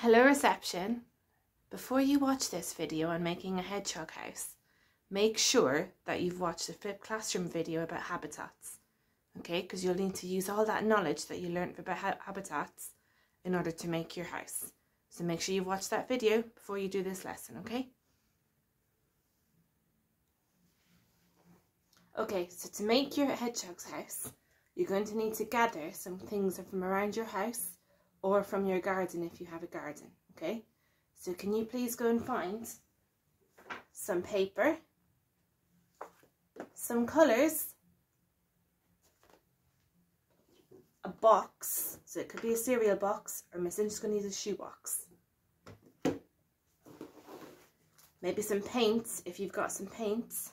Hello reception. Before you watch this video on making a hedgehog house, make sure that you've watched the flipped classroom video about habitats. Okay, because you'll need to use all that knowledge that you learned about ha habitats in order to make your house. So make sure you've watched that video before you do this lesson, okay? Okay, so to make your hedgehog's house, you're going to need to gather some things from around your house or from your garden if you have a garden, okay? So can you please go and find some paper, some colours, a box, so it could be a cereal box, or Miss is going to use a shoe box. Maybe some paints, if you've got some paints.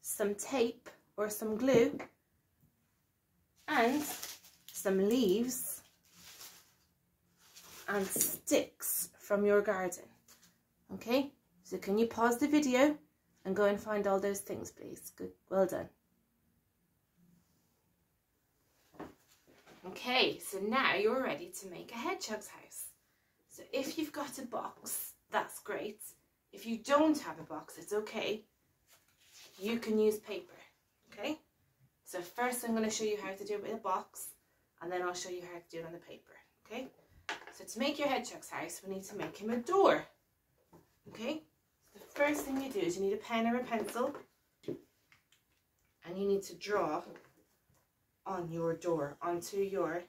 Some tape or some glue. And some leaves and sticks from your garden. Okay, so can you pause the video and go and find all those things, please? Good, well done. Okay, so now you're ready to make a hedgehog's house. So if you've got a box, that's great. If you don't have a box, it's okay. You can use paper, okay? So first I'm going to show you how to do it with a box, and then I'll show you how to do it on the paper, okay? So to make your hedgehog's house, we need to make him a door, okay? The first thing you do is you need a pen or a pencil, and you need to draw on your door, onto your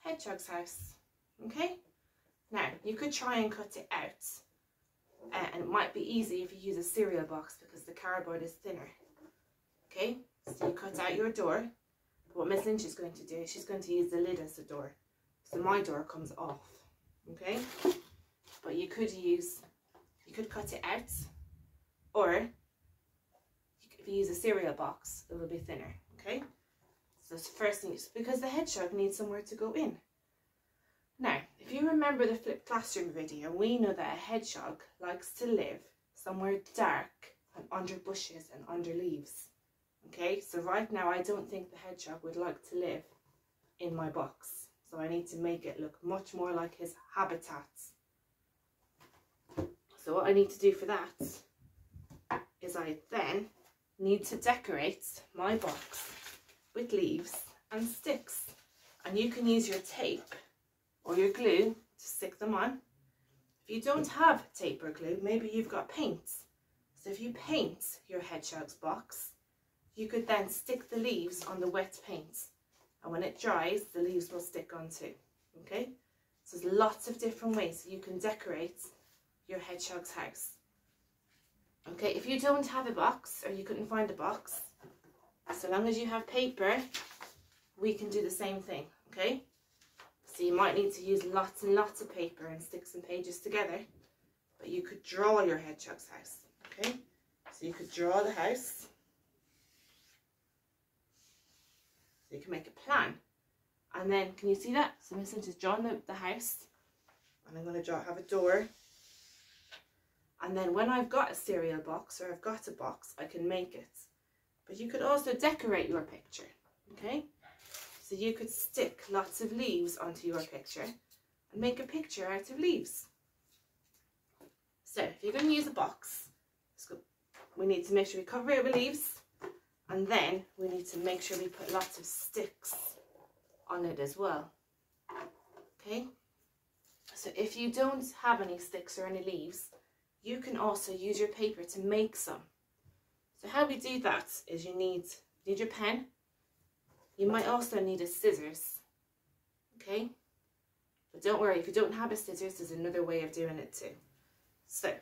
hedgehog's house. Okay? Now, you could try and cut it out. Uh, and it might be easy if you use a cereal box because the cardboard is thinner. Okay? So you cut out your door. But what Miss Lynch is going to do is she's going to use the lid as the door. So my door comes off. Okay? But you could use, you could cut it out. Or, if you use a cereal box, it will be thinner. Okay? So that's the first thing, because the hedgehog needs somewhere to go in. Now, if you remember the flipped classroom video, we know that a hedgehog likes to live somewhere dark and under bushes and under leaves. Okay, so right now I don't think the hedgehog would like to live in my box. So I need to make it look much more like his habitat. So what I need to do for that is I then need to decorate my box with leaves and sticks. And you can use your tape or your glue to stick them on. If you don't have tape or glue, maybe you've got paint. So if you paint your hedgehog's box, you could then stick the leaves on the wet paint. And when it dries, the leaves will stick on too. Okay? So there's lots of different ways you can decorate your hedgehog's house. Okay, if you don't have a box or you couldn't find a box, so long as you have paper, we can do the same thing, okay? So you might need to use lots and lots of paper and stick some pages together, but you could draw your hedgehog's house, okay? So you could draw the house. So you can make a plan. And then, can you see that? So Lynch has drawn the, the house. And I'm going to draw, have a door. And then when I've got a cereal box or I've got a box, I can make it. But you could also decorate your picture, okay? So you could stick lots of leaves onto your picture and make a picture out of leaves. So if you're going to use a box, we need to make sure we cover it with leaves and then we need to make sure we put lots of sticks on it as well. Okay, so if you don't have any sticks or any leaves, you can also use your paper to make some. So how we do that is you need, need your pen. You might also need a scissors. Okay? But don't worry, if you don't have a scissors, there's another way of doing it too. So,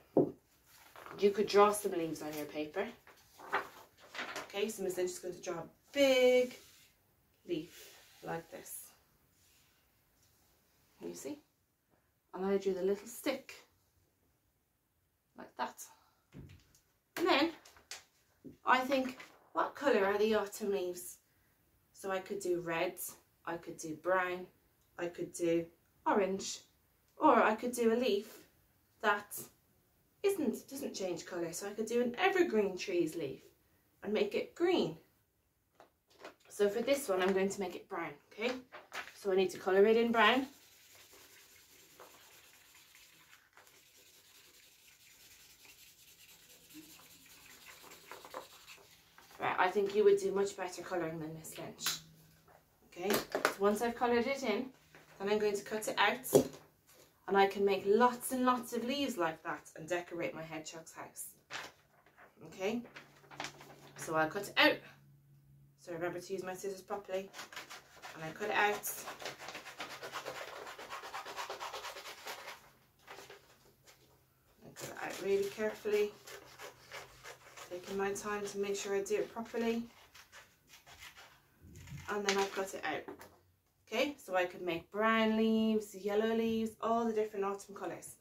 you could draw some leaves on your paper. Okay, so Lynch is going to draw a big leaf like this. You see? And then I drew the little stick like that. And then I think, what colour are the autumn leaves? So I could do red, I could do brown, I could do orange, or I could do a leaf that isn't, doesn't change colour. So I could do an evergreen trees leaf and make it green. So for this one, I'm going to make it brown, okay? So I need to colour it in brown. Right, I think you would do much better colouring than Miss Lynch. Okay, so once I've coloured it in, then I'm going to cut it out and I can make lots and lots of leaves like that and decorate my hedgehog's house. Okay, so I'll cut it out. So remember to use my scissors properly and I cut it out. I cut it out really carefully, taking my time to make sure I do it properly. And then I've cut it out. Okay, so I could make brown leaves, yellow leaves, all the different autumn colours.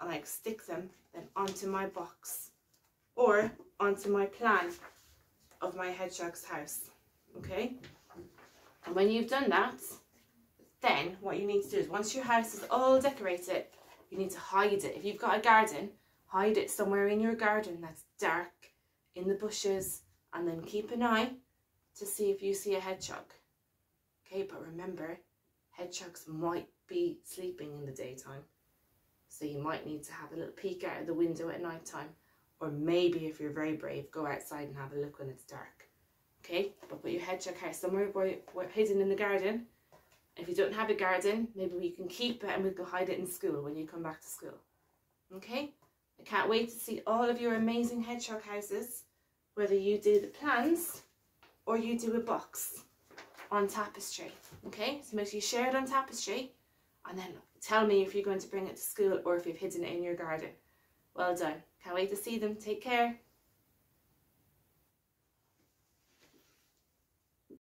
And I stick them then onto my box or onto my plan of my hedgehog's house. Okay, and when you've done that, then what you need to do is once your house is all decorated, you need to hide it. If you've got a garden, hide it somewhere in your garden that's dark, in the bushes, and then keep an eye to see if you see a hedgehog. Okay, but remember, hedgehogs might be sleeping in the daytime. So you might need to have a little peek out of the window at night time. Or maybe if you're very brave, go outside and have a look when it's dark. Okay, but put your hedgehog house somewhere where, where hidden in the garden. If you don't have a garden, maybe we can keep it and we can hide it in school when you come back to school. Okay, I can't wait to see all of your amazing hedgehog houses, whether you do the plans or you do a box on tapestry. Okay, so make sure you share it on tapestry and then tell me if you're going to bring it to school or if you've hidden it in your garden. Well done. Can't wait to see them. Take care.